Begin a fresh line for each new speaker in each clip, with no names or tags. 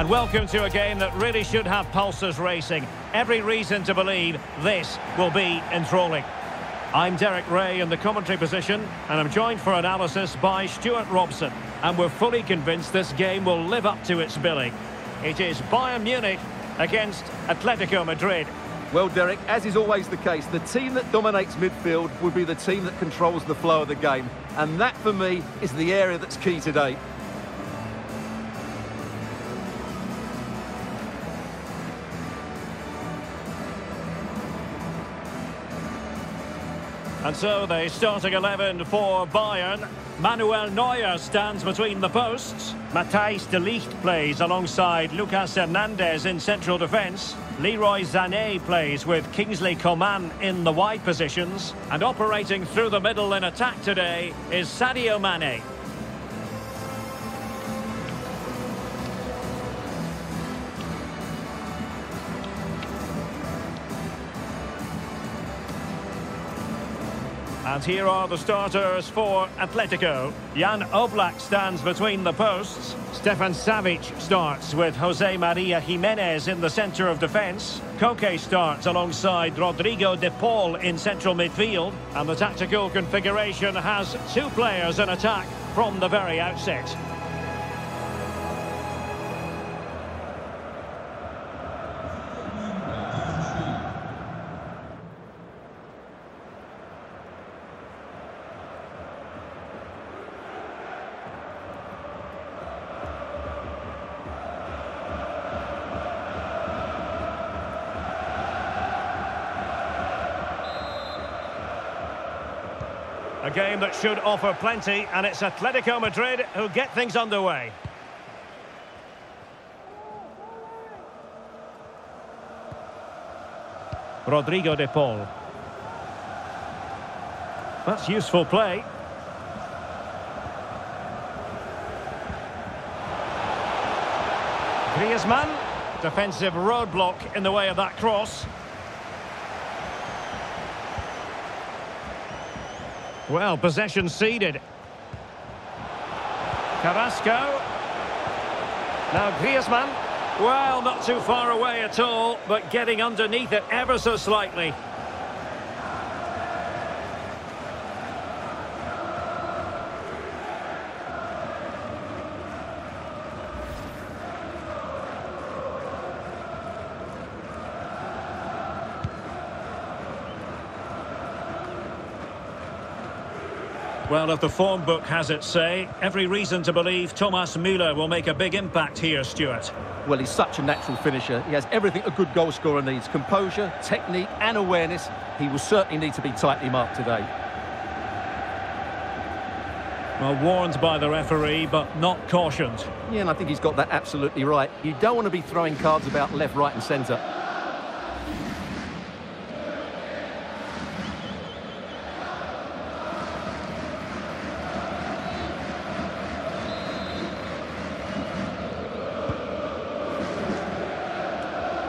And welcome to a game that really should have pulses racing. Every reason to believe this will be enthralling. I'm Derek Ray in the commentary position, and I'm joined for analysis by Stuart Robson. And we're fully convinced this game will live up to its billing. It is Bayern Munich against Atletico Madrid.
Well, Derek, as is always the case, the team that dominates midfield will be the team that controls the flow of the game. And that, for me, is the area that's key today.
And so the starting 11 for Bayern. Manuel Neuer stands between the posts. Matthijs de Ligt plays alongside Lucas Hernandez in central defence. Leroy Sané plays with Kingsley Coman in the wide positions. And operating through the middle in attack today is Sadio Mane. And here are the starters for Atletico. Jan Oblak stands between the posts. Stefan Savic starts with Jose Maria Gimenez in the centre of defence. Koke starts alongside Rodrigo de Paul in central midfield. And the tactical configuration has two players in attack from the very outset. Game that should offer plenty, and it's Atletico Madrid who get things underway. Rodrigo de Paul. That's useful play. Griezmann. Defensive roadblock in the way of that cross. Well, possession ceded. Carrasco. Now Griezmann. Well, not too far away at all, but getting underneath it ever so slightly. Well, if the form book has its say, every reason to believe Thomas Müller will make a big impact here, Stuart.
Well, he's such a natural finisher. He has everything a good goalscorer needs. Composure, technique and awareness. He will certainly need to be tightly marked today.
Well, warned by the referee, but not cautioned.
Yeah, and I think he's got that absolutely right. You don't want to be throwing cards about left, right and centre.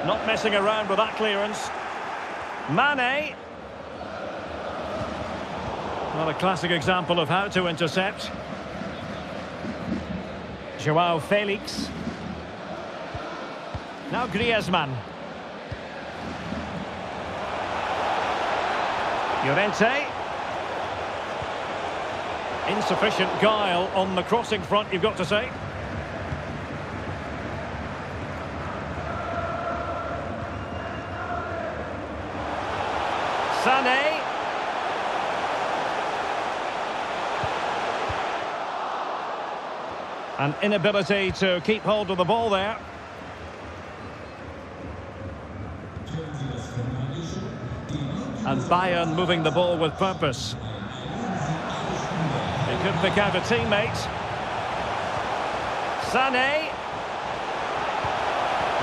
Not messing around with that clearance. Mane. Not a classic example of how to intercept. Joao Felix. Now Griezmann. Llorente. Insufficient guile on the crossing front, you've got to say. Sané. An inability to keep hold of the ball there. And Bayern moving the ball with purpose. He could pick out a teammate. Sané.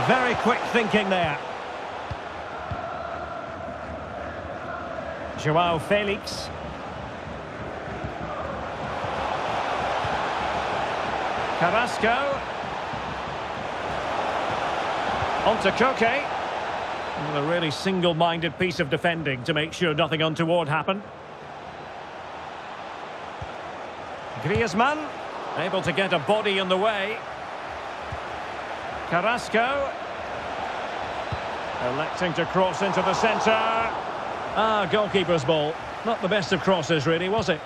Very quick thinking there. Joao Felix. Carrasco. On to Koke. A really single-minded piece of defending to make sure nothing untoward happened. Griezmann, able to get a body in the way. Carrasco. Electing to cross into the centre. Ah, goalkeeper's ball. Not the best of crosses, really, was it?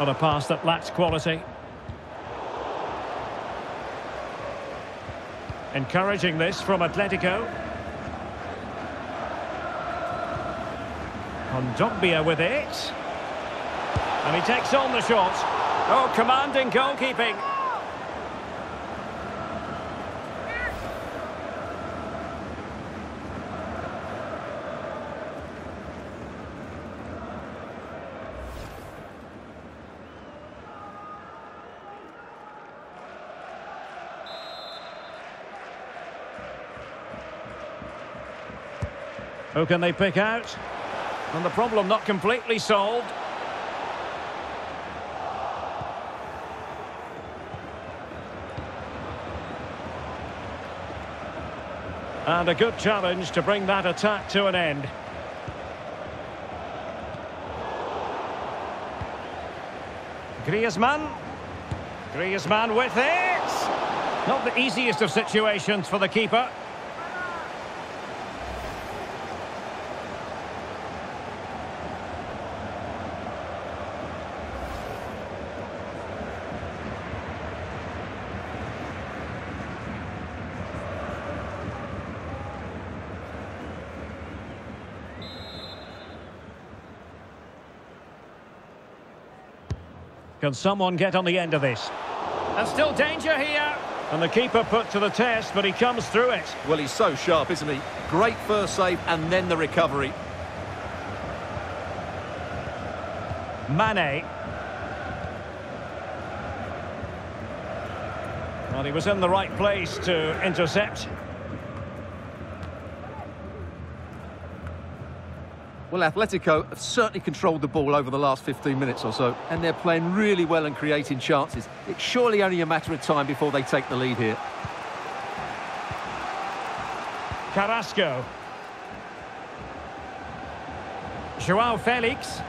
On a pass that lacks quality. Encouraging this from Atletico. Kondogbia with it. And he takes on the shot. Oh, commanding goalkeeping. Who can they pick out? And the problem not completely solved. And a good challenge to bring that attack to an end. Griezmann. Griezmann with it. Not the easiest of situations for the keeper. Can someone get on the end of this? And still danger here. And the keeper put to the test, but he comes through it.
Well, he's so sharp, isn't he? Great first save and then the recovery.
Mane. Well, he was in the right place to intercept.
Well, Atletico have certainly controlled the ball over the last 15 minutes or so, and they're playing really well and creating chances. It's surely only a matter of time before they take the lead here.
Carrasco. Joao Felix.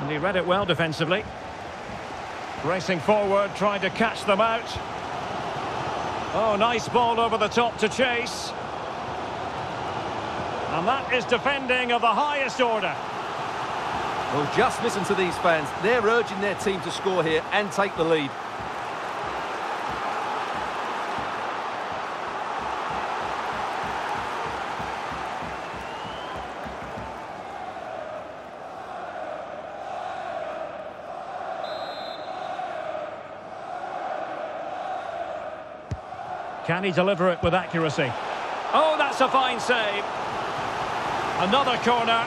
And he read it well defensively. Racing forward, trying to catch them out. Oh, nice ball over the top to chase. And that is defending of the highest order.
Well, just listen to these fans. They're urging their team to score here and take the lead.
Can he deliver it with accuracy? Oh, that's a fine save. Another corner.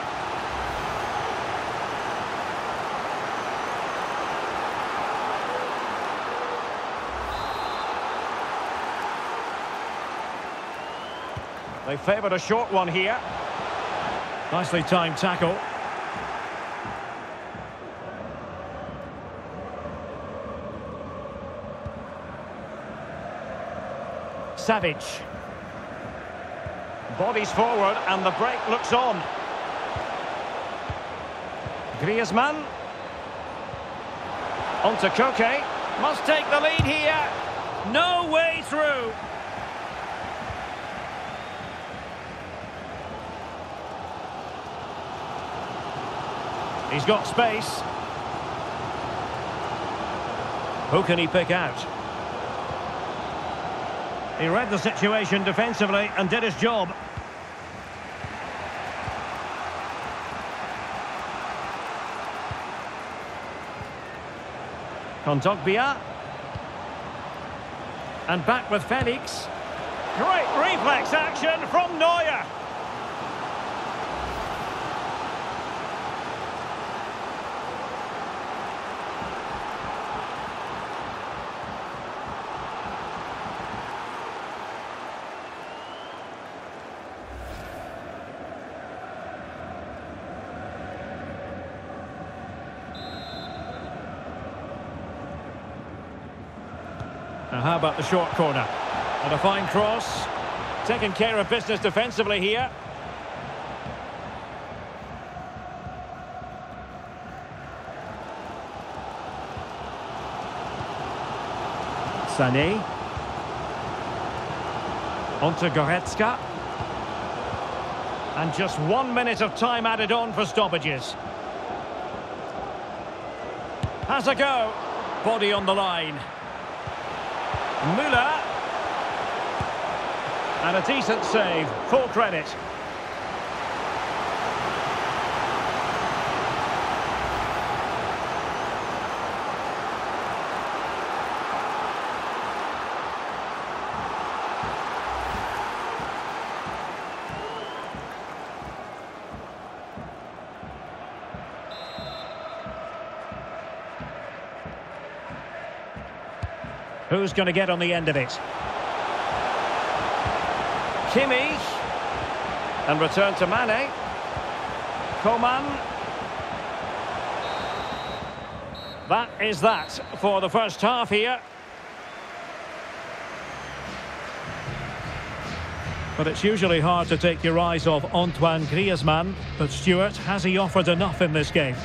They favoured a short one here. Nicely timed tackle. Savic. Bodies forward and the break looks on. Griezmann. On to Koke. Must take the lead here. No way through. He's got space. Who can he pick out? He read the situation defensively and did his job. Kondogbia. And back with Felix. Great reflex action from Neuer. how about the short corner? And a fine cross. Taking care of business defensively here. Sané. Onto Goretzka. And just one minute of time added on for stoppages. Has a go. Body on the line. Müller. And a decent save. Full credit. Who's going to get on the end of it? Kimmich. And return to Mane. Coman. That is that for the first half here. But it's usually hard to take your eyes off Antoine Griezmann. But Stuart, has he offered enough in this game?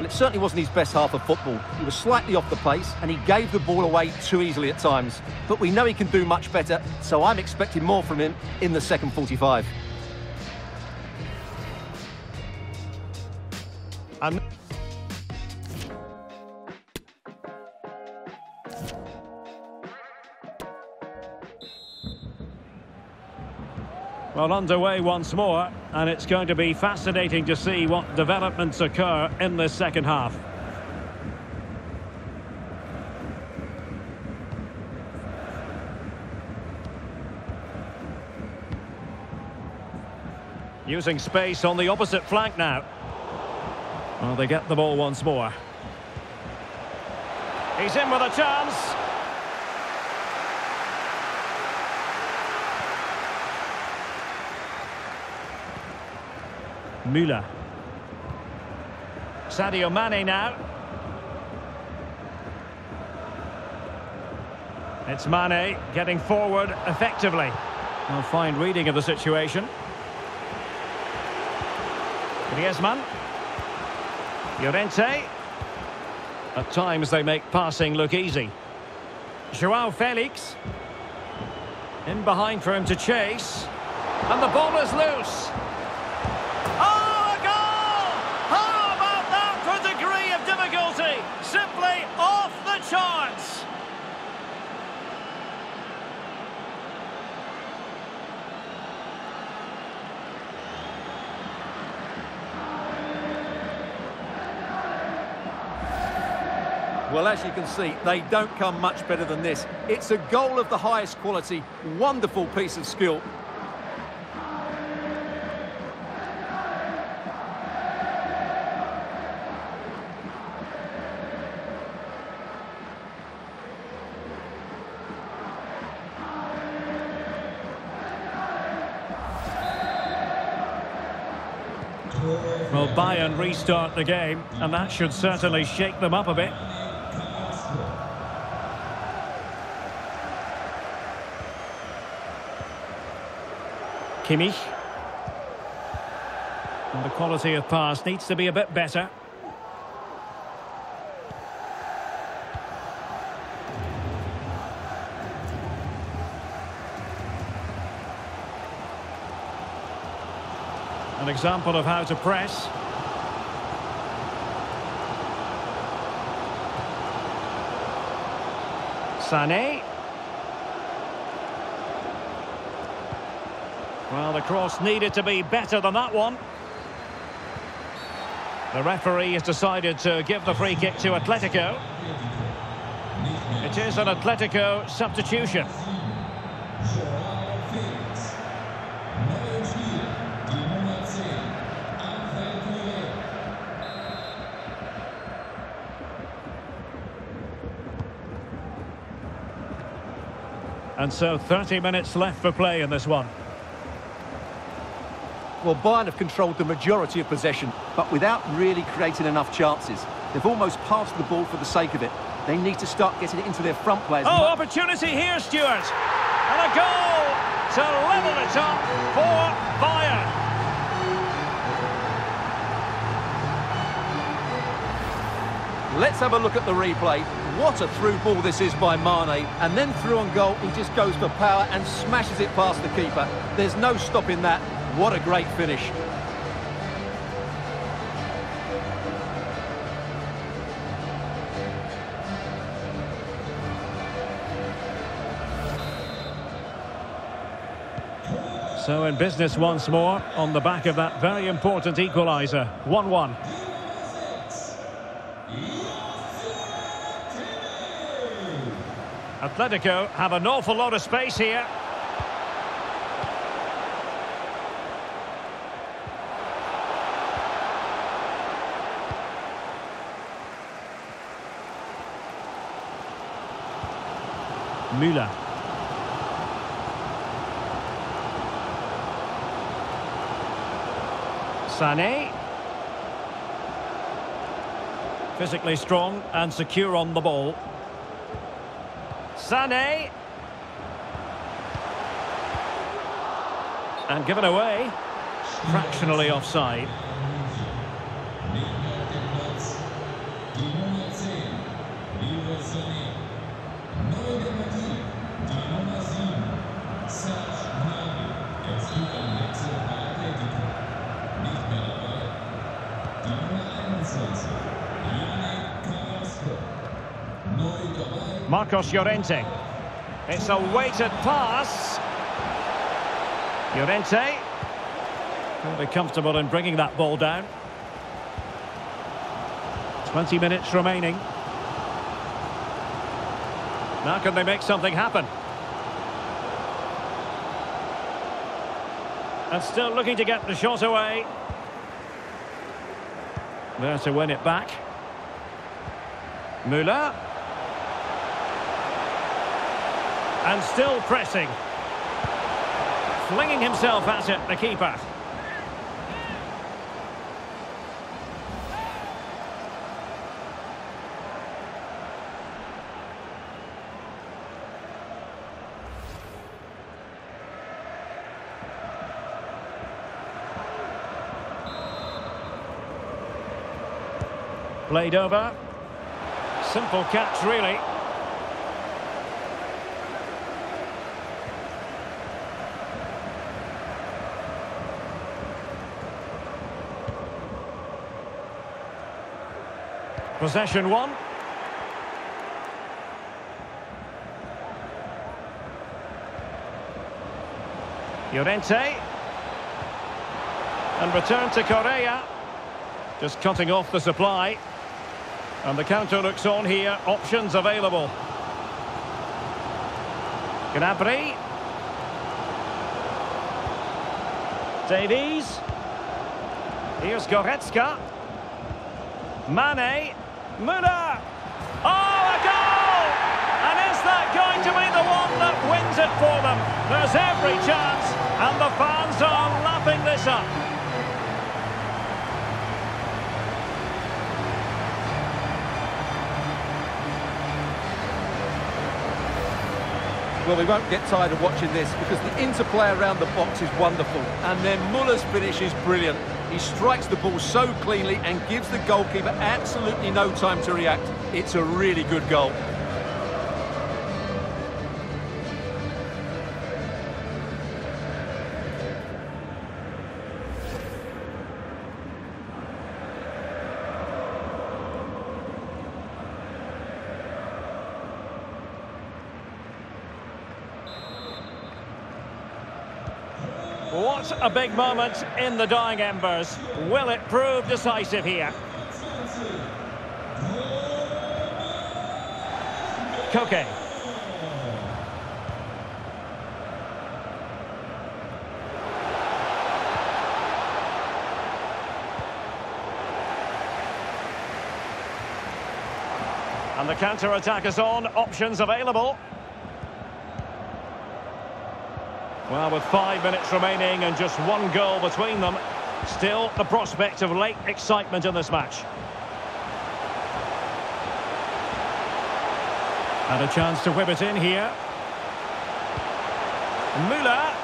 It certainly wasn't his best half of football. He was slightly off the pace and he gave the ball away too easily at times. But we know he can do much better, so I'm expecting more from him in the second 45.
Well, underway once more, and it's going to be fascinating to see what developments occur in this second half. Using space on the opposite flank now. Well, they get the ball once more. He's in with a chance. Müller. Sadio Mane now. It's Mane getting forward effectively. Well, fine reading of the situation. Griezmann. Llorente. At times they make passing look easy. Joao Felix. In behind for him to chase. And the ball is loose. Oh, a goal! How about that for degree of difficulty? Simply off the charts.
Well, as you can see, they don't come much better than this. It's a goal of the highest quality, wonderful piece of skill.
Well, Bayern restart the game, and that should certainly shake them up a bit. Kimmich. And the quality of pass needs to be a bit better. An example of how to press. Sané. Well, the cross needed to be better than that one. The referee has decided to give the free kick to Atletico. It is an Atletico substitution. And so 30 minutes left for play in this one.
Well, Bayern have controlled the majority of possession, but without really creating enough chances. They've almost passed the ball for the sake of it. They need to start getting it into their front players.
Oh, opportunity here, Stuart. And a goal to level it up for Bayern.
Let's have a look at the replay. What a through ball this is by Mane. And then through on goal, he just goes for power and smashes it past the keeper. There's no stopping that. What a great finish.
So in business once more on the back of that very important equaliser. 1-1. Atletico have an awful lot of space here. Müller. Sané. Physically strong and secure on the ball. Sané. And given away. Fractionally offside. Marcos Llorente. It's a weighted pass. Llorente. Will be comfortable in bringing that ball down. 20 minutes remaining. Now can they make something happen? And still looking to get the shot away. There to win it back. Müller. And still pressing. Flinging himself at it, the keeper. Played over. Simple catch, really. Possession one. Llorente. And return to Correa. Just cutting off the supply. And the counter looks on here. Options available. Gnabry. Davies. Here's Goretzka. Mane. Müller. Oh, a goal! And is that going to be the one that wins it for them? There's every chance, and the fans are lapping this up.
Well, we won't get tired of watching this because the interplay around the box is wonderful. And then Muller's finish is brilliant. He strikes the ball so cleanly and gives the goalkeeper absolutely no time to react. It's a really good goal.
What a big moment in the dying embers. Will it prove decisive here? Koke. And the counter-attack is on. Options available. Well, with five minutes remaining and just one goal between them, still the prospect of late excitement in this match. Had a chance to whip it in here. Müller.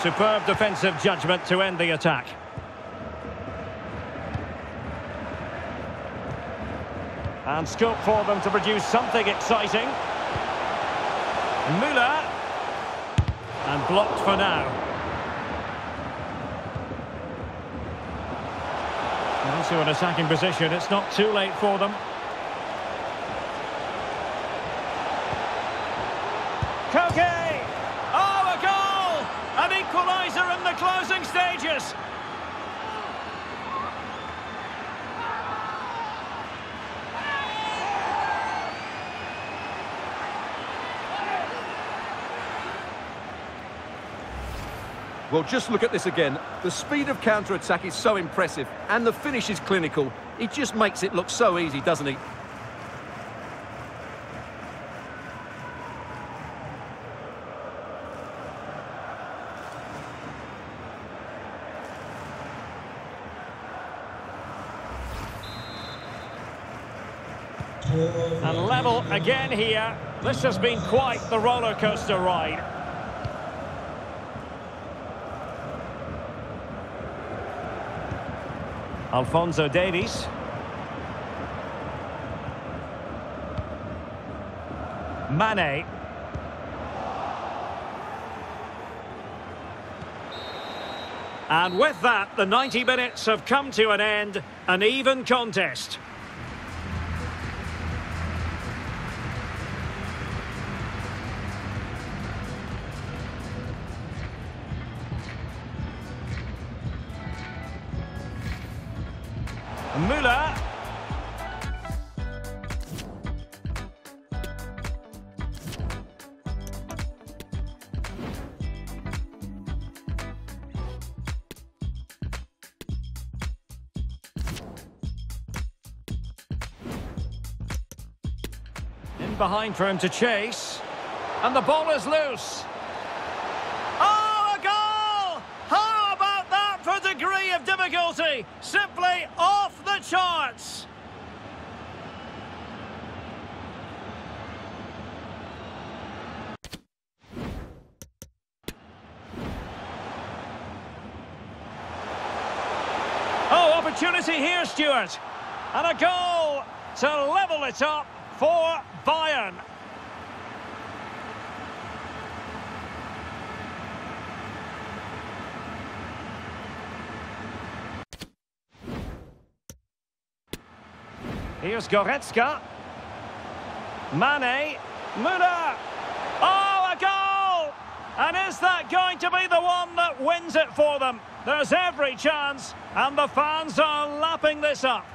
Superb defensive judgment to end the attack. And scope for them to produce something exciting. Müller. And blocked for now. Into an attacking position, it's not too late for them. Koke! Oh, a goal! An equaliser in the closing stages.
Well, just look at this again. The speed of counter-attack is so impressive, and the finish is clinical. He just makes it look so easy, doesn't he?
And level again here. This has been quite the roller coaster ride. Alphonso Davies. Mane. And with that, the 90 minutes have come to an end. An even contest. Behind for him to chase. And the ball is loose. Oh, a goal! How about that for degree of difficulty? Simply off the charts. Oh, opportunity here, Stuart. And a goal to level it up for Bayern. Here's Goretzka. Mane. Müller. Oh, a goal! And is that going to be the one that wins it for them? There's every chance, and the fans are lapping this up.